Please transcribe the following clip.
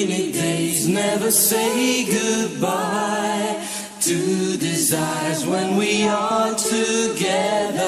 Rainy days never say goodbye to desires when we are together.